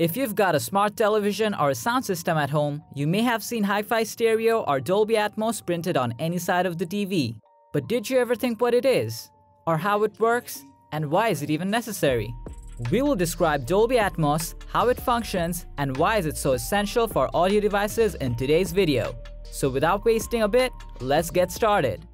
If you've got a smart television or a sound system at home, you may have seen Hi-Fi Stereo or Dolby Atmos printed on any side of the TV. But did you ever think what it is? Or how it works? And why is it even necessary? We will describe Dolby Atmos, how it functions, and why is it so essential for audio devices in today's video. So without wasting a bit, let's get started.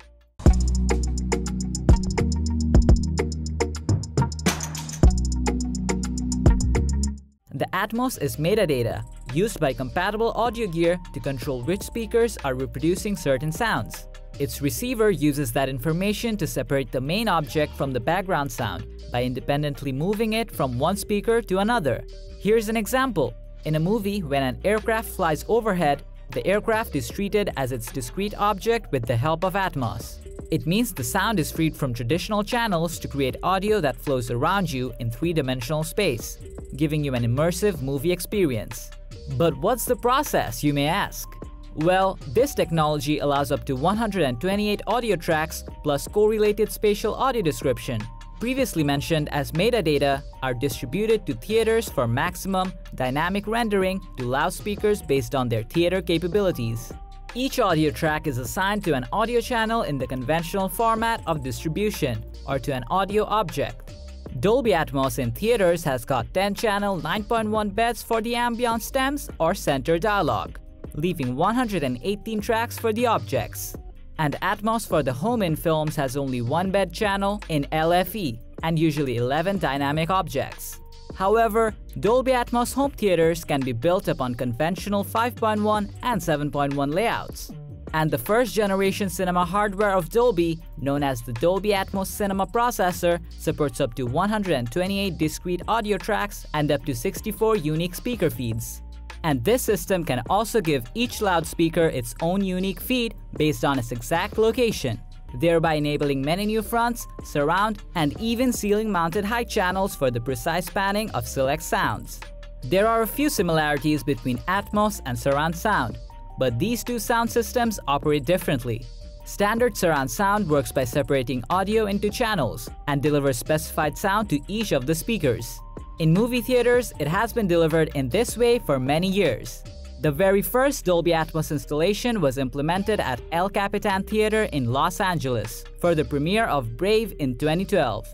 Atmos is metadata, used by compatible audio gear to control which speakers are reproducing certain sounds. Its receiver uses that information to separate the main object from the background sound by independently moving it from one speaker to another. Here's an example. In a movie, when an aircraft flies overhead, the aircraft is treated as its discrete object with the help of Atmos. It means the sound is freed from traditional channels to create audio that flows around you in three-dimensional space, giving you an immersive movie experience. But what's the process, you may ask? Well, this technology allows up to 128 audio tracks plus correlated spatial audio description, previously mentioned as metadata, are distributed to theaters for maximum dynamic rendering to loudspeakers based on their theater capabilities. Each audio track is assigned to an audio channel in the conventional format of distribution, or to an audio object. Dolby Atmos in theaters has got 10-channel 9.1 beds for the ambient stems or center dialogue, leaving 118 tracks for the objects. And Atmos for the home in films has only one bed channel in LFE and usually 11 dynamic objects. However, Dolby Atmos home theaters can be built upon conventional 5.1 and 7.1 layouts. And the first generation cinema hardware of Dolby, known as the Dolby Atmos Cinema Processor, supports up to 128 discrete audio tracks and up to 64 unique speaker feeds. And this system can also give each loudspeaker its own unique feed based on its exact location thereby enabling many new fronts, surround, and even ceiling-mounted height channels for the precise panning of select sounds. There are a few similarities between Atmos and surround sound, but these two sound systems operate differently. Standard surround sound works by separating audio into channels and delivers specified sound to each of the speakers. In movie theaters, it has been delivered in this way for many years. The very first Dolby Atmos installation was implemented at El Capitan Theater in Los Angeles for the premiere of Brave in 2012.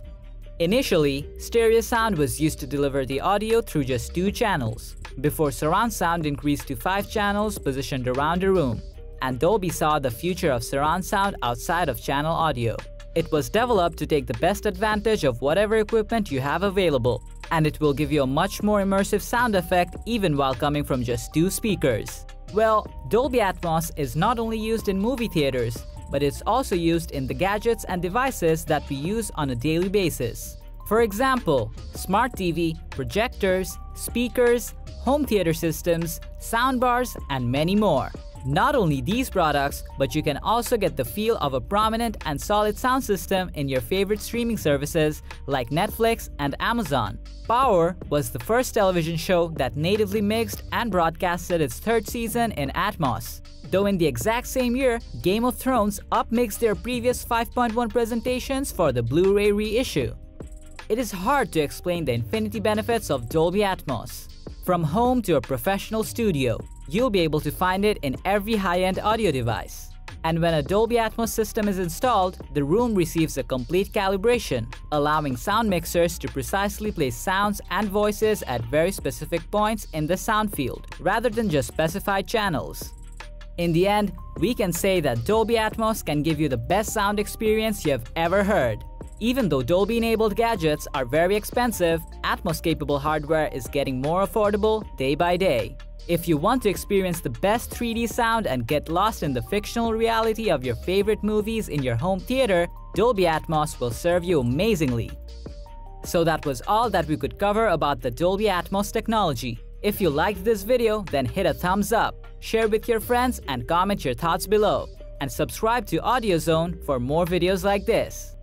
Initially, stereo sound was used to deliver the audio through just two channels, before surround sound increased to five channels positioned around the room, and Dolby saw the future of surround sound outside of channel audio. It was developed to take the best advantage of whatever equipment you have available, and it will give you a much more immersive sound effect even while coming from just two speakers. Well, Dolby Atmos is not only used in movie theaters, but it's also used in the gadgets and devices that we use on a daily basis. For example, smart TV, projectors, speakers, home theater systems, soundbars, and many more. Not only these products, but you can also get the feel of a prominent and solid sound system in your favorite streaming services like Netflix and Amazon. Power was the first television show that natively mixed and broadcasted its third season in Atmos. Though in the exact same year, Game of Thrones upmixed their previous 5.1 presentations for the Blu-ray reissue. It is hard to explain the infinity benefits of Dolby Atmos. From home to a professional studio, you'll be able to find it in every high-end audio device. And when a Dolby Atmos system is installed, the room receives a complete calibration, allowing sound mixers to precisely place sounds and voices at very specific points in the sound field, rather than just specified channels. In the end, we can say that Dolby Atmos can give you the best sound experience you have ever heard. Even though Dolby-enabled gadgets are very expensive, Atmos-capable hardware is getting more affordable day by day. If you want to experience the best 3D sound and get lost in the fictional reality of your favorite movies in your home theater, Dolby Atmos will serve you amazingly. So that was all that we could cover about the Dolby Atmos technology. If you liked this video, then hit a thumbs up, share with your friends and comment your thoughts below. And subscribe to AudioZone for more videos like this.